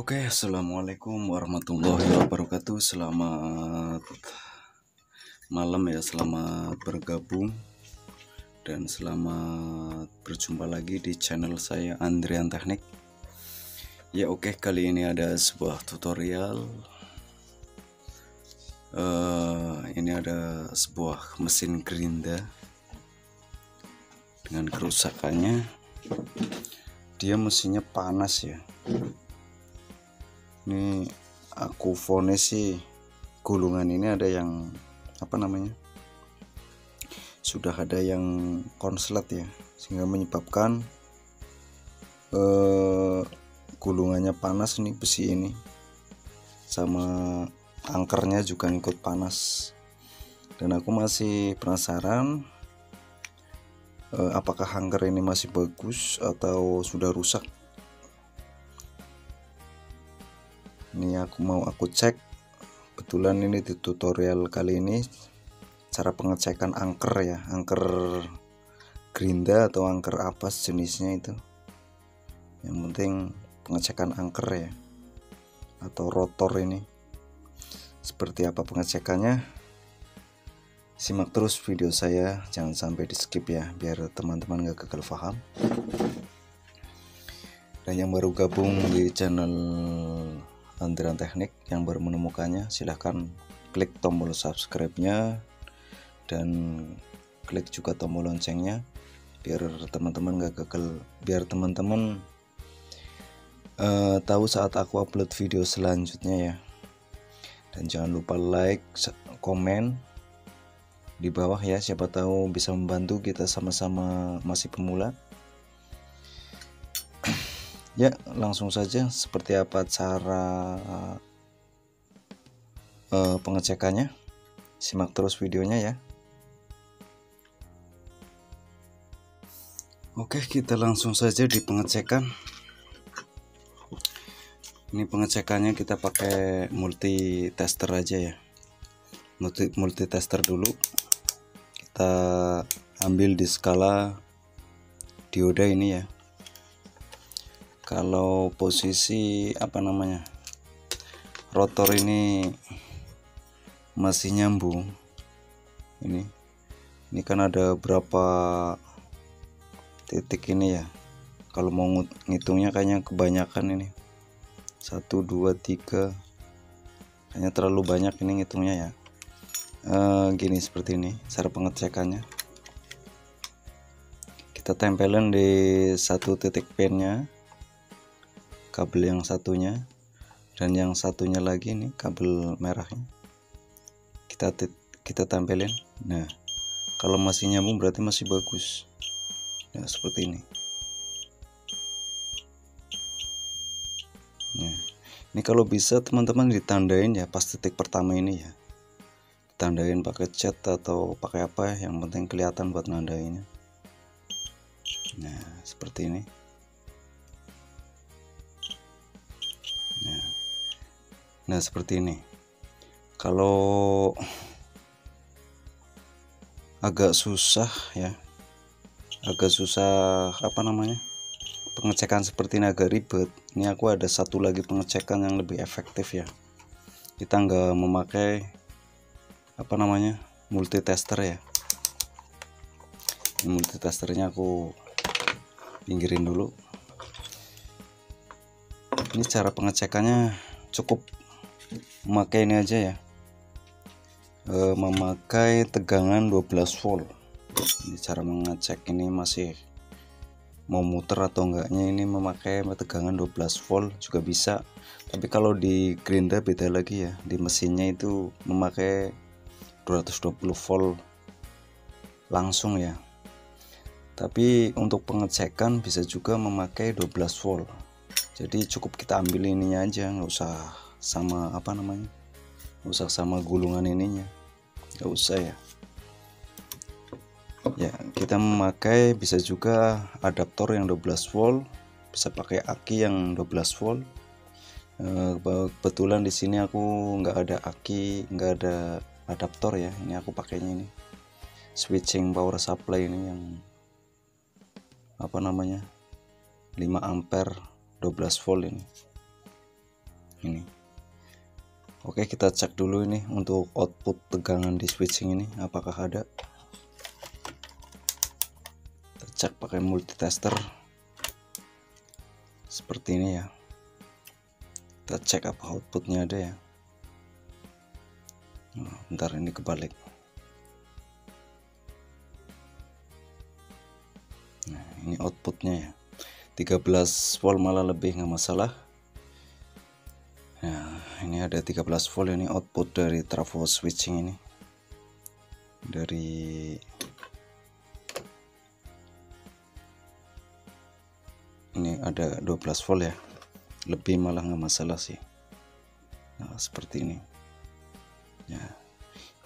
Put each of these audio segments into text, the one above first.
Oke, assalamualaikum warahmatullahi wabarakatuh. Selamat malam ya, selamat bergabung dan selamat berjumpa lagi di channel saya Andrian Teknik. Ya oke, kali ini ada sebuah tutorial. Uh, ini ada sebuah mesin gerinda dengan kerusakannya. Dia mesinnya panas ya ini aku vonis sih gulungan ini ada yang apa namanya sudah ada yang konslet ya sehingga menyebabkan eh, gulungannya panas nih besi ini sama angkernya juga ikut panas. Dan aku masih penasaran eh, apakah angker ini masih bagus atau sudah rusak ini aku mau aku cek. Kebetulan ini di tutorial kali ini cara pengecekan angker ya angker gerinda atau angker apa jenisnya itu. Yang penting pengecekan angker ya atau rotor ini. Seperti apa pengecekannya? Simak terus video saya jangan sampai di skip ya biar teman-teman gak gagal paham. Dan yang baru gabung di channel Andrian Teknik yang baru menemukannya silahkan klik tombol subscribe-nya dan klik juga tombol loncengnya biar teman-teman gak gagal biar teman-teman uh, tahu saat aku upload video selanjutnya ya. Dan jangan lupa like komen di bawah ya siapa tahu bisa membantu kita sama-sama masih pemula Ya, langsung saja seperti apa cara uh, pengecekannya. Simak terus videonya ya. Oke, kita langsung saja di pengecekan. Ini pengecekannya kita pakai multi tester aja ya. Multi multi tester dulu. Kita ambil di skala dioda ini ya kalau posisi apa namanya rotor ini masih nyambung ini ini kan ada berapa titik ini ya. Kalau mau ngitungnya kayaknya kebanyakan ini. Satu dua tiga. Kayaknya terlalu banyak ini ngitungnya ya. E, gini seperti ini cara pengecekannya. Kita tempelin di satu titik pinnya kabel yang satunya dan yang satunya lagi nih kabel merahnya. Kita kita tampilin. Nah kalau masih nyambung berarti masih bagus. Nah seperti ini. Nah ini kalau bisa teman-teman ditandain ya pas titik pertama ini ya. Tandain pakai cat atau pakai apa yang penting kelihatan buat nandainnya nah seperti ini nah seperti ini. Kalau agak susah ya agak susah apa namanya pengecekan seperti ini agak ribet. Ini aku ada satu lagi pengecekan yang lebih efektif ya. Kita nggak memakai apa namanya multi tester ya. Ini multi testernya aku pinggirin dulu. Ini cara pengecekannya cukup memakai ini aja ya. E, memakai tegangan 12 volt. Ini cara mengecek ini masih mau muter atau enggaknya ini memakai tegangan 12 volt juga bisa. Tapi kalau di gerinda beda lagi ya. Di mesinnya itu memakai 220 volt langsung ya. Tapi untuk pengecekan bisa juga memakai 12 volt. Jadi cukup kita ambil ininya aja nggak usah sama apa namanya usah sama gulungan ininya. Nggak usah ya. Ya kita memakai bisa juga adaptor yang 12 volt bisa pakai aki yang 12 volt. Eh, kebetulan di sini aku nggak ada aki nggak ada adaptor ya ini aku pakainya ini. Switching power supply ini yang apa namanya 5 ampere 12 volt ini. Ini Oke kita cek dulu ini untuk output tegangan di switching ini apakah ada? Kita cek pakai multitester. Seperti ini ya. Kita cek apa outputnya ada ya. Nah, bentar ini kebalik. Nah ini outputnya ya. 13 volt malah lebih nggak masalah ini ada 13 volt ini output dari trafo switching ini. Dari ini ada 12 volt ya. Lebih malah nggak masalah sih. Nah, seperti ini. Ya.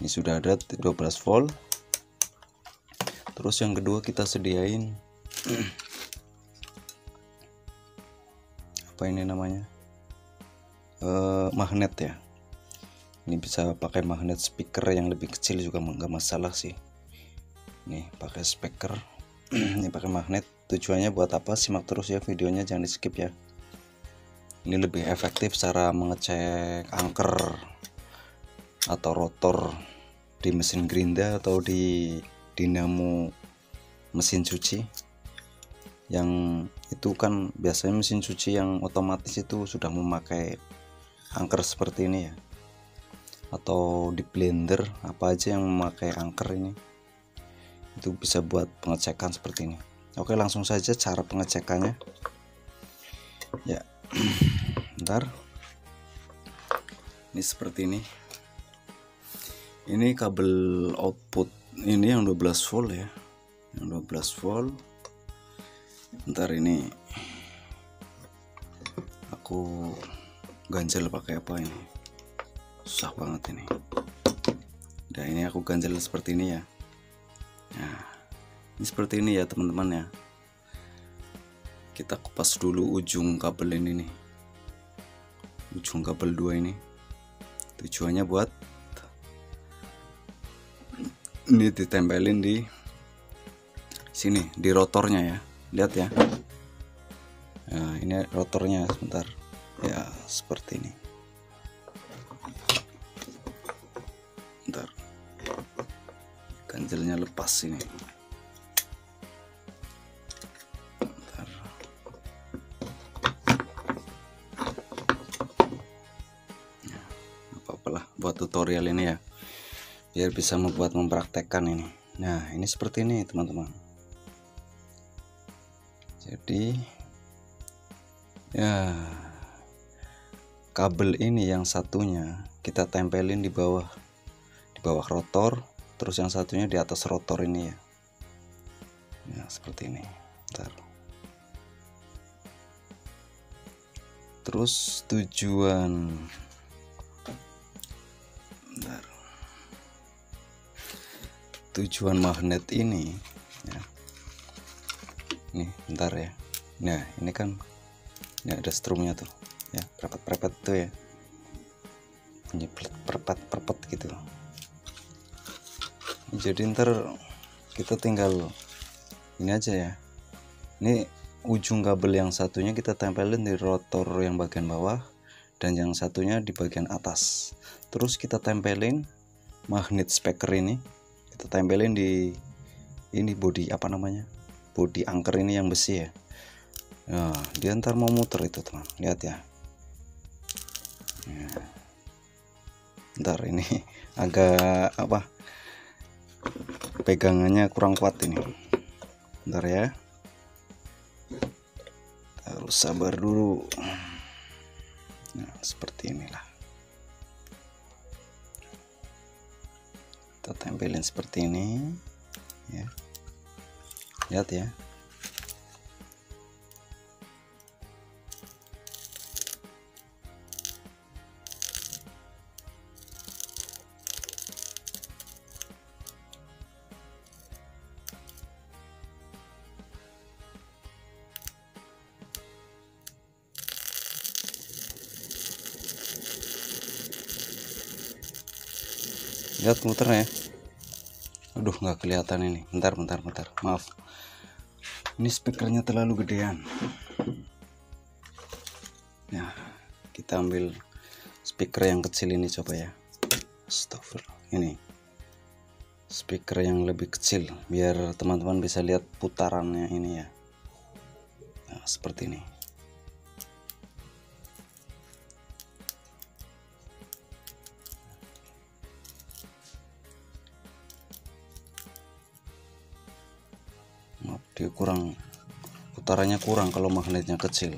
Ini sudah ada 12 volt. Terus yang kedua kita sediain apa ini namanya? Uh, magnet ya. Ini bisa pakai magnet speaker yang lebih kecil juga nggak masalah sih. Nih pakai speaker. Ini pakai magnet. Tujuannya buat apa? Simak terus ya videonya jangan di skip ya. Ini lebih efektif cara mengecek angker atau rotor di mesin gerinda atau di dinamo mesin cuci. Yang itu kan biasanya mesin cuci yang otomatis itu sudah memakai angker seperti ini ya. Atau di blender apa aja yang memakai angker ini. Itu bisa buat pengecekan seperti ini. Oke langsung saja cara pengecekannya. Ya ntar. Ini seperti ini. Ini kabel output ini yang 12 volt ya. Yang 12 volt. Ntar ini aku ganjel pakai apa ini? Susah banget ini. Nah ini aku ganjel seperti ini ya. Nah ini seperti ini ya teman-teman ya. Kita kupas dulu ujung kabel ini nih. Ujung kabel dua ini. Tujuannya buat ini ditempelin di sini di rotornya ya. Lihat ya. Nah ini rotornya sebentar. Ya seperti ini. Ntar. Ganjelnya lepas ini. Ntar. Ya, apa-apalah buat tutorial ini ya. Biar bisa membuat mempraktekkan ini. Nah ini seperti ini teman-teman. Jadi ya kabel ini yang satunya kita tempelin di bawah di bawah rotor terus yang satunya di atas rotor ini ya. Ya seperti ini. Bentar. terus tujuan. Bentar. tujuan magnet ini ya. Nih bentar ya. Nah ini kan ini ada strumnya tuh ya perpet-perpet tuh ya. Nyeplet perpet-perpet gitu. Jadi ntar kita tinggal ini aja ya. Ini ujung kabel yang satunya kita tempelin di rotor yang bagian bawah dan yang satunya di bagian atas. Terus kita tempelin magnet speaker ini. Kita tempelin di ini body apa namanya? Body angker ini yang besi ya. Nah dia ntar mau muter itu teman. Lihat ya ya. ntar ini agak apa pegangannya kurang kuat ini. Ntar ya. Harus sabar dulu. Nah seperti inilah. Kita tempelin seperti ini. Ya. Lihat ya lihat muternya aduh nggak kelihatan ini. Bentar bentar bentar. Maaf. Ini speakernya terlalu gedean. Ya kita ambil speaker yang kecil ini coba ya. Astagfirullah. Ini. Speaker yang lebih kecil biar teman-teman bisa lihat putarannya ini ya. Nah, seperti ini kurang. Putarannya kurang kalau magnetnya kecil.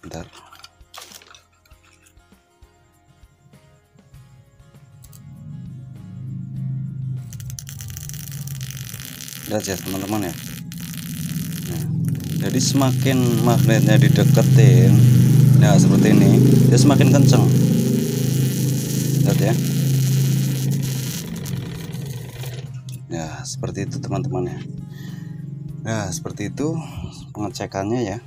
Bentar. Lihat ya teman-teman ya. Nah, jadi semakin magnetnya dideketin nah seperti ini dia semakin kencang lihat ya. Ya seperti itu teman-teman ya nah seperti itu pengecekannya ya.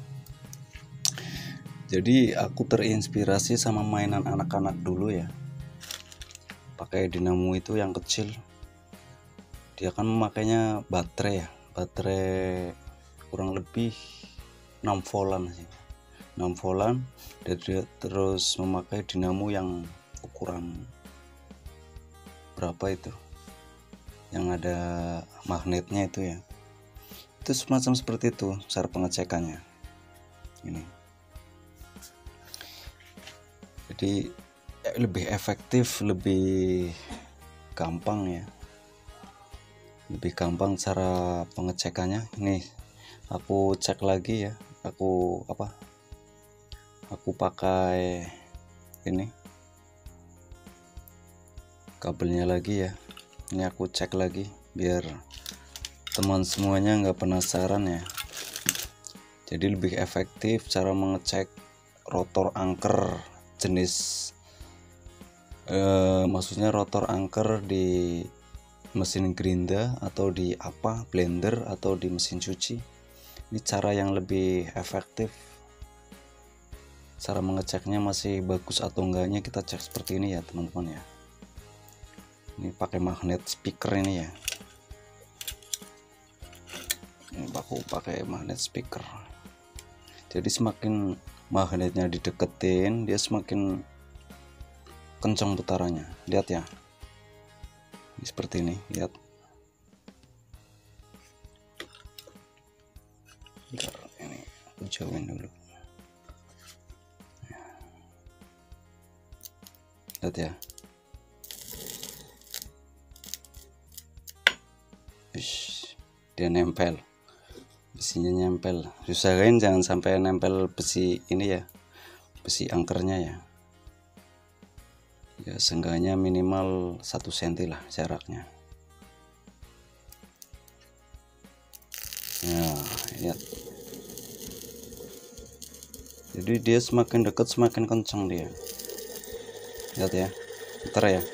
Jadi aku terinspirasi sama mainan anak-anak dulu ya. Pakai dinamo itu yang kecil. Dia kan memakainya baterai ya. Baterai kurang lebih 6 volan sih. 6 volan dan dia terus memakai dinamo yang ukuran berapa itu? Yang ada magnetnya itu ya itu semacam seperti itu cara pengecekannya. Ini. Jadi lebih efektif lebih gampang ya. Lebih gampang cara pengecekannya. Ini aku cek lagi ya. Aku apa? Aku pakai ini. Kabelnya lagi ya. Ini aku cek lagi biar teman semuanya nggak penasaran ya. Jadi lebih efektif cara mengecek rotor angker jenis eh, maksudnya rotor angker di mesin gerinda atau di apa blender atau di mesin cuci. Ini cara yang lebih efektif. Cara mengeceknya masih bagus atau enggaknya kita cek seperti ini ya teman-teman ya. Ini pakai magnet speaker ini ya aku pakai magnet speaker. Jadi semakin magnetnya dideketin dia semakin kencang putarannya. Lihat ya. Seperti ini lihat. Bentar, ini aku jauhin dulu. Lihat ya. Ush, dia nempel besinya nempel usahain jangan sampai nempel besi ini ya besi angkernya ya. Ya seenggaknya minimal 1 cm lah jaraknya. Ya lihat. Jadi dia semakin dekat semakin kencang dia. Lihat ya ntar ya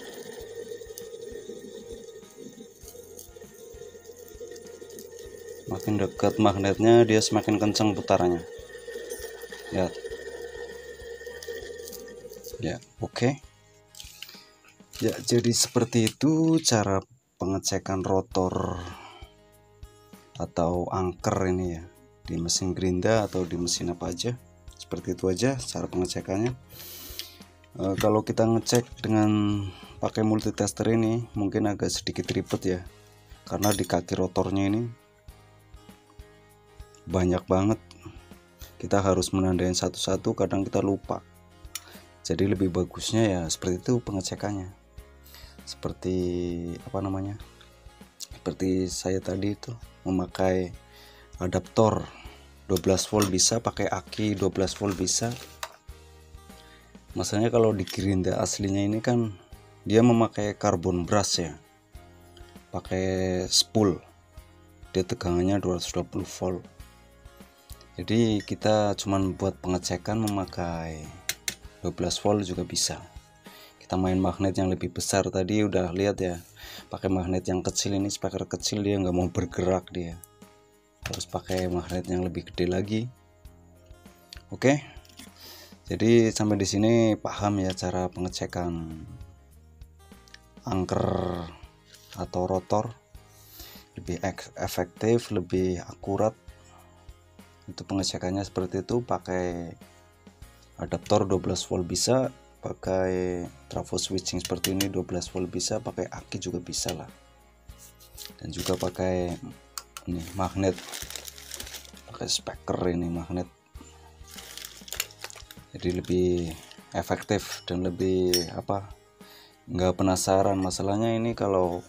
makin dekat magnetnya dia semakin kencang putarannya lihat ya oke okay. Ya, jadi seperti itu cara pengecekan rotor atau angker ini ya di mesin gerinda atau di mesin apa aja. Seperti itu aja cara pengecekannya. E, kalau kita ngecek dengan pakai multitester ini mungkin agak sedikit ribet ya. Karena di kaki rotornya ini banyak banget. Kita harus menandain satu-satu kadang kita lupa. Jadi lebih bagusnya ya seperti itu pengecekannya. Seperti apa namanya seperti saya tadi itu memakai adaptor. 12 volt bisa pakai aki 12 volt bisa. Masalahnya kalau di Girinda aslinya ini kan dia memakai karbon brush ya. Pakai spool. Dia tegangannya 220 volt jadi kita cuman buat pengecekan memakai 12 volt juga bisa. Kita main magnet yang lebih besar tadi udah lihat ya. Pakai magnet yang kecil ini speaker kecil dia nggak mau bergerak dia. Harus pakai magnet yang lebih gede lagi. Oke? Jadi sampai di sini paham ya cara pengecekan angker atau rotor. Lebih efektif lebih akurat itu pengecekannya seperti itu pakai adaptor 12 volt bisa pakai trafo switching seperti ini 12 volt bisa pakai aki juga bisa lah. Dan juga pakai ini magnet. Pakai speaker ini magnet. Jadi lebih efektif dan lebih apa nggak penasaran. Masalahnya ini kalau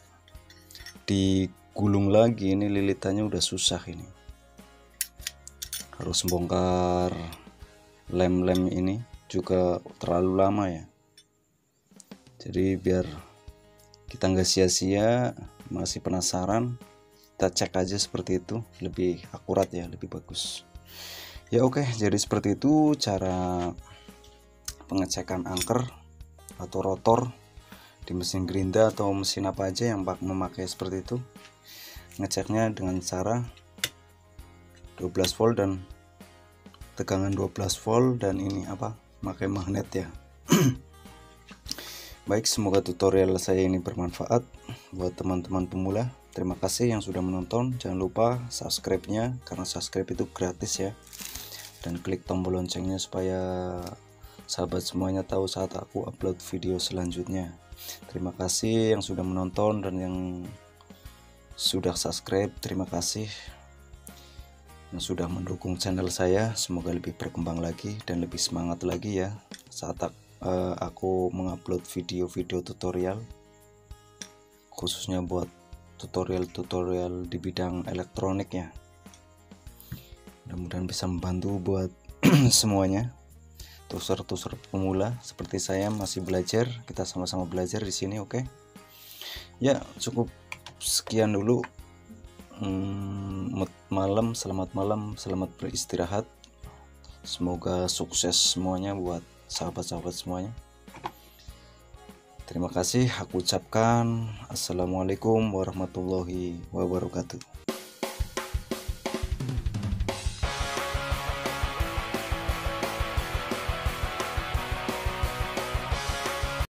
digulung lagi ini lilitannya udah susah ini harus bongkar lem-lem ini juga terlalu lama ya. Jadi biar kita nggak sia-sia masih penasaran kita cek aja seperti itu. Lebih akurat ya lebih bagus. Ya oke. Jadi seperti itu cara pengecekan angker atau rotor di mesin gerinda atau mesin apa aja yang memakai seperti itu. Ngeceknya dengan cara 12 volt dan tegangan 12 volt dan ini apa pakai magnet ya. Baik semoga tutorial saya ini bermanfaat buat teman-teman pemula. Terima kasih yang sudah menonton. Jangan lupa subscribe nya karena subscribe itu gratis ya. Dan klik tombol loncengnya supaya sahabat semuanya tahu saat aku upload video selanjutnya. Terima kasih yang sudah menonton dan yang sudah subscribe. Terima kasih yang sudah mendukung channel saya. Semoga lebih berkembang lagi dan lebih semangat lagi ya. Saat uh, aku mengupload video-video tutorial khususnya buat tutorial-tutorial di bidang elektronik ya. Mudah-mudahan bisa membantu buat semuanya. Tuser-tuser pemula seperti saya masih belajar. Kita sama-sama belajar di sini oke? Okay? ya cukup sekian dulu hmm, malam selamat malam selamat beristirahat. Semoga sukses semuanya buat sahabat-sahabat semuanya. Terima kasih aku ucapkan assalamualaikum warahmatullahi wabarakatuh